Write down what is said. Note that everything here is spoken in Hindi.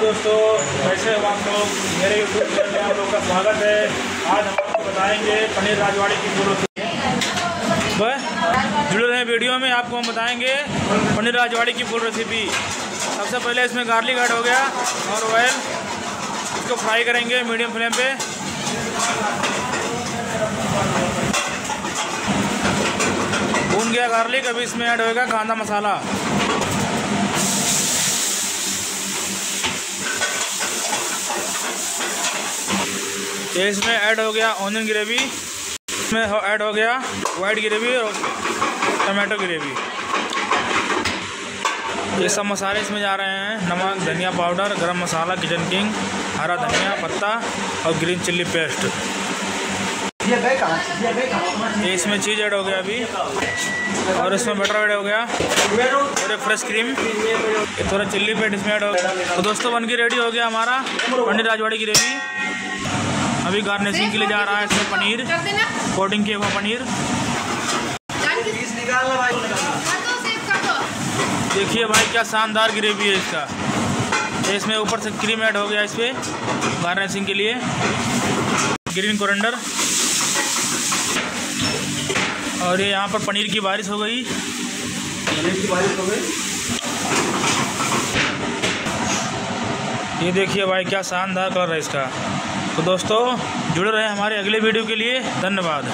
दोस्तों कैसे हो आप लोग मेरे यूट्यूब चैनल में आप लोग का स्वागत है। आज हम आपको बताएँगे पनीर राजवाड़ी की फूल जुड़े रहे वीडियो में, आपको हम बताएँगे पनीर राजवाड़ी की फुल रेसिपी सबसे पहले इसमें गार्लिक ऐड हो गया और ऑयल इसको फ्राई करेंगे मीडियम फ्लेम पे। भून गया गार्लिक अभी इसमें ऐड होएगा कांदा मसाला। ये इसमें ऐड हो गया ऑनियन ग्रेवी इसमें ऐड हो गया वाइट ग्रेवी और टमाटो ग्रेवी ये सब मसाले इसमें जा रहे हैं। नमक, धनिया पाउडर गरम मसाला किचन किंग हरा धनिया, पत्ता और ग्रीन चिल्ली पेस्ट ये इसमें चीज़ ऐड हो गया अभी। और इसमें बटर ऐड हो गया। और एक फ्रेश क्रीम थोड़ा चिल्ली पेस्ट इसमें ऐड हो गया। तो दोस्तों, बन के रेडी हो गया हमारा पंडित राजवाड़ी की ग्रेवी अभी गार्निशिंग के लिए जा रहा है इसमें पनीर। कोटिंग किया हुआ पनीर। देखिए भाई क्या शानदार ग्रेवी है इसका। इसमें ऊपर से क्रीम ऐड हो गया इस पर गार्निशिंग के लिए। ग्रीन कोरेंडर और ये यहाँ पर पनीर की बारिश हो गई। पनीर की बारिश हो गई। ये देखिए भाई क्या शानदार कलर है इसका। तो दोस्तों जुड़े रहे हमारे अगले वीडियो के लिए धन्यवाद।